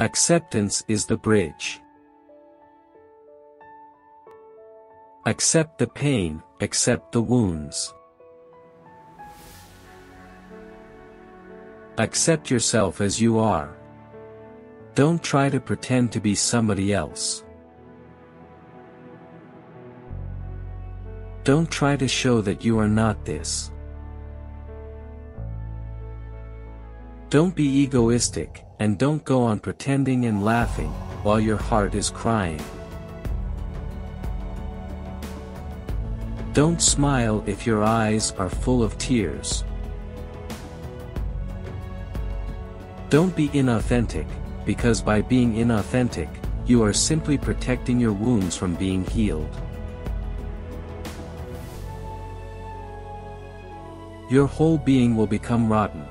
Acceptance is the bridge. Accept the pain, accept the wounds. Accept yourself as you are. Don't try to pretend to be somebody else. Don't try to show that you are not this. Don't be egoistic, and don't go on pretending and laughing, while your heart is crying. Don't smile if your eyes are full of tears. Don't be inauthentic, because by being inauthentic, you are simply protecting your wounds from being healed. Your whole being will become rotten.